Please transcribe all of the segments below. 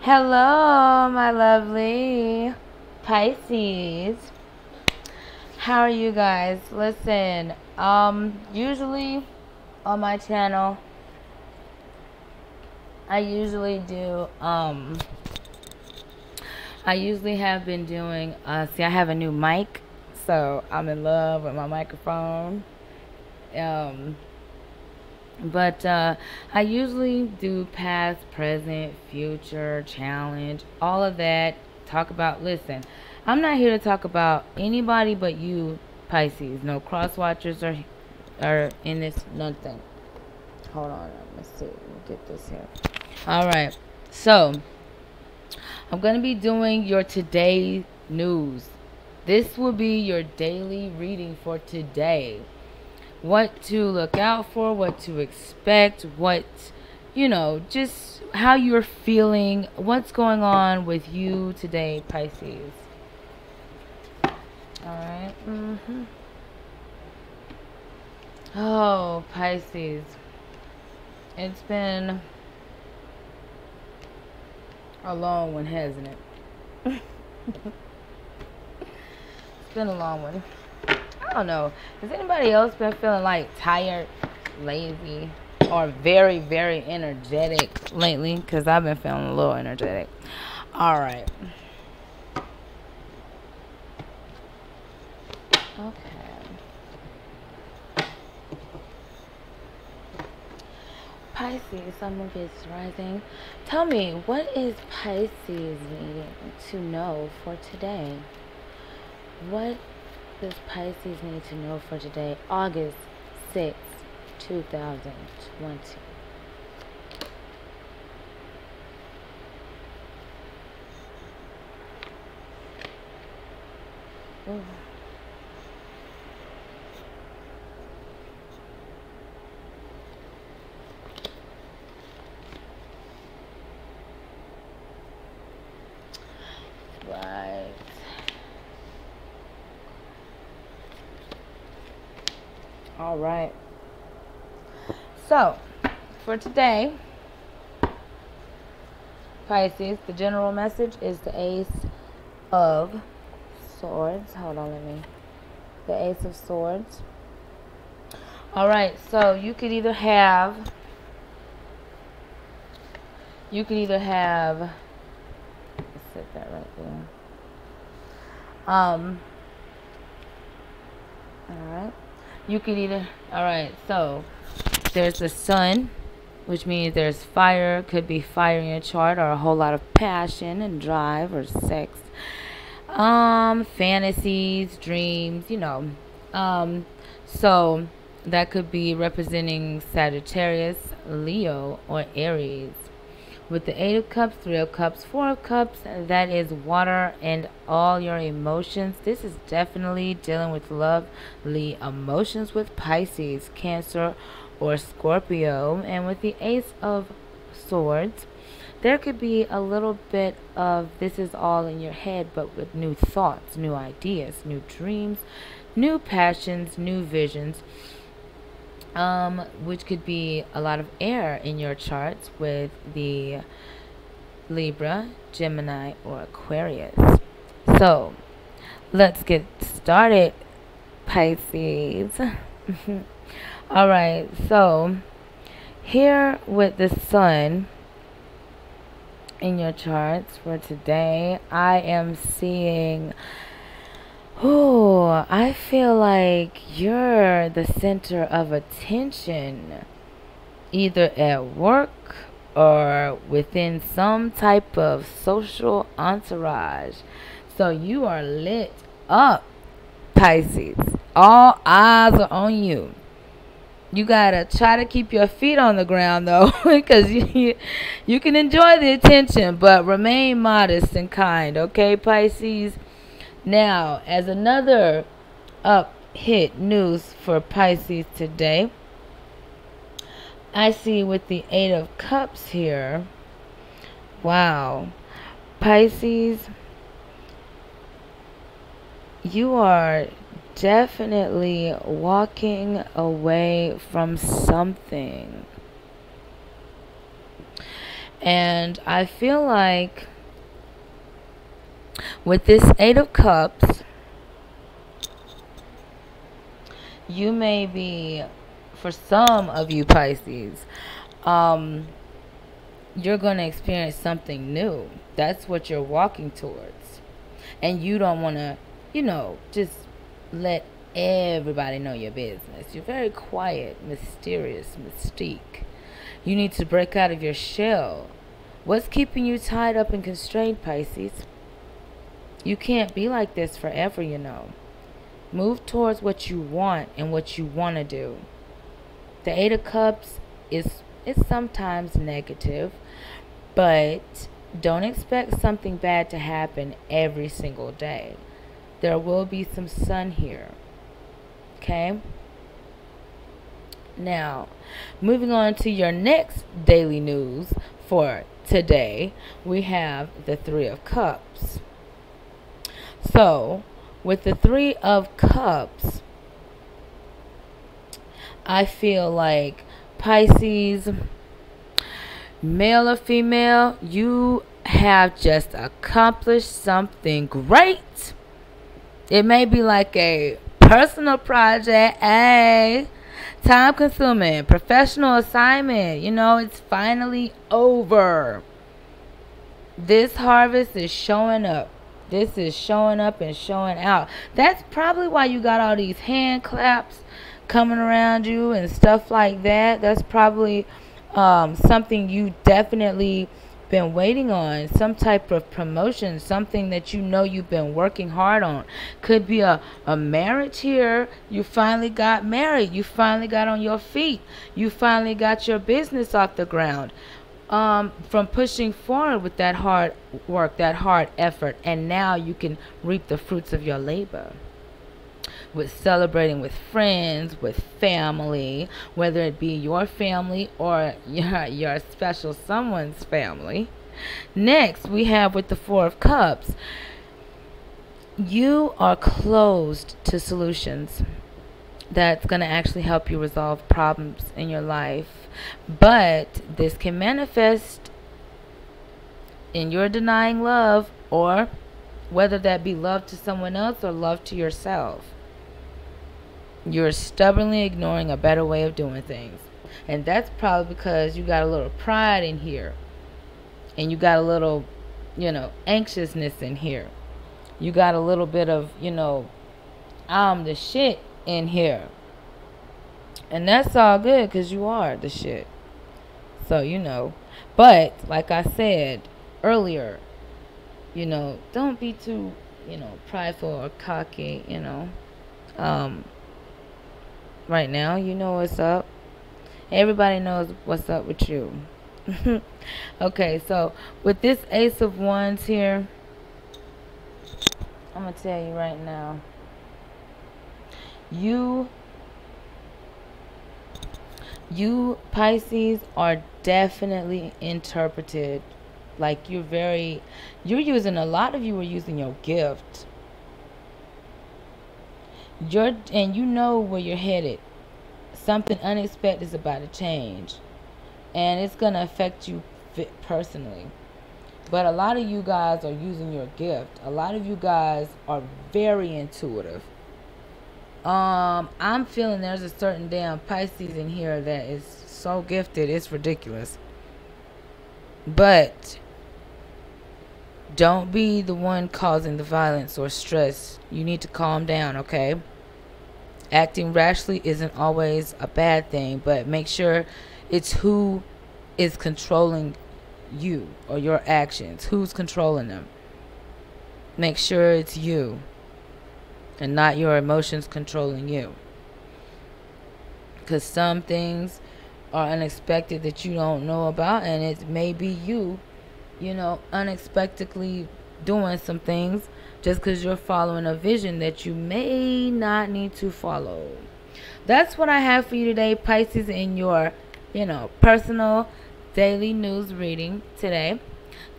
Hello, my lovely Pisces. How are you guys? Listen, um, usually on my channel, I usually do, um, I usually have been doing, uh, see, I have a new mic, so I'm in love with my microphone. Um, but uh, I usually do past, present, future, challenge, all of that. Talk about, listen, I'm not here to talk about anybody but you, Pisces. No cross watchers are, are in this, nothing. Hold on, let's see, let me get this here. All right, so I'm going to be doing your today news. This will be your daily reading for today what to look out for, what to expect, what, you know, just how you're feeling, what's going on with you today, Pisces. All right. Mm-hmm. Oh, Pisces. It's been a long one, hasn't it? it's been a long one. I don't know. Has anybody else been feeling like tired, lazy, or very, very energetic lately? Because I've been feeling a little energetic. All right. Okay. Pisces, Sun, Moon, Pisces rising. Tell me, what is Pisces needing to know for today? What does Pisces need to know for today, August 6, 2020? Ooh. All right. So, for today, Pisces, the general message is the Ace of Swords. Hold on, let me. The Ace of Swords. All right, so you could either have. You could either have. Set that right there. Um. All right you could either all right so there's the sun which means there's fire could be fire in your chart or a whole lot of passion and drive or sex. Um fantasies dreams you know. Um so that could be representing Sagittarius Leo or Aries with the Eight of Cups, Three of Cups, Four of Cups, that is water and all your emotions. This is definitely dealing with lovely emotions with Pisces, Cancer, or Scorpio. And with the Ace of Swords, there could be a little bit of this is all in your head, but with new thoughts, new ideas, new dreams, new passions, new visions um, which could be a lot of air in your charts with the Libra, Gemini, or Aquarius. So, let's get started, Pisces. All right, so here with the sun in your charts for today, I am seeing Oh, I feel like you're the center of attention, either at work or within some type of social entourage. So you are lit up, Pisces. All eyes are on you. You gotta try to keep your feet on the ground though, because you, you can enjoy the attention, but remain modest and kind, okay, Pisces? Now, as another up hit news for Pisces today, I see with the Eight of Cups here. Wow. Pisces, you are definitely walking away from something. And I feel like with this Eight of Cups, you may be, for some of you Pisces, um, you're going to experience something new. That's what you're walking towards. And you don't want to, you know, just let everybody know your business. You're very quiet, mysterious, mystique. You need to break out of your shell. What's keeping you tied up and constrained, Pisces? You can't be like this forever, you know. Move towards what you want and what you want to do. The Eight of Cups is is sometimes negative, but don't expect something bad to happen every single day. There will be some sun here. Okay? Now, moving on to your next daily news for today, we have the Three of Cups. So, with the Three of Cups, I feel like Pisces, male or female, you have just accomplished something great. It may be like a personal project, a time consuming, professional assignment. You know, it's finally over. This harvest is showing up. This is showing up and showing out. That's probably why you got all these hand claps coming around you and stuff like that. That's probably um, something you definitely been waiting on some type of promotion something that you know you've been working hard on. Could be a, a marriage here. You finally got married. You finally got on your feet. You finally got your business off the ground um, from pushing forward with that hard work that hard effort and now you can reap the fruits of your labor. With celebrating with friends, with family, whether it be your family or your, your special someone's family. Next, we have with the Four of Cups, you are closed to solutions that's going to actually help you resolve problems in your life. But this can manifest in your denying love or whether that be love to someone else or love to yourself. You're stubbornly ignoring a better way of doing things. And that's probably because you got a little pride in here. And you got a little, you know, anxiousness in here. You got a little bit of, you know, I'm the shit in here. And that's all good because you are the shit. So, you know. But, like I said earlier, you know, don't be too, you know, prideful or cocky, you know. Um, right now. You know what's up. Everybody knows what's up with you. okay, so with this Ace of Wands here, I'm going to tell you right now. You, you Pisces are definitely interpreted like you're very, you're using, a lot of you are using your gift. You're and you know where you're headed. Something unexpected is about to change and it's going to affect you personally. But a lot of you guys are using your gift. A lot of you guys are very intuitive um i'm feeling there's a certain damn pisces in here that is so gifted it's ridiculous but don't be the one causing the violence or stress you need to calm down okay acting rashly isn't always a bad thing, but make sure it's who is controlling you or your actions. Who's controlling them? Make sure it's you and not your emotions controlling you. Because some things are unexpected that you don't know about, and it may be you, you know, unexpectedly doing some things just because you're following a vision that you may not need to follow. That's what I have for you today, Pisces, in your, you know, personal daily news reading today.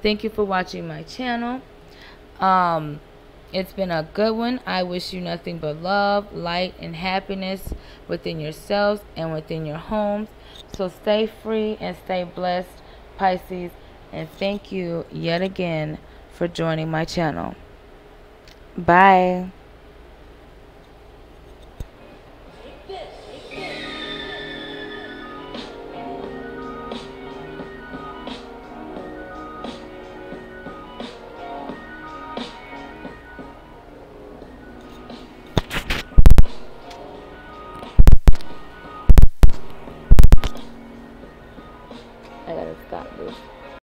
Thank you for watching my channel. Um, It's been a good one. I wish you nothing but love, light, and happiness within yourselves and within your homes. So stay free and stay blessed, Pisces. And thank you yet again for joining my channel. Bye.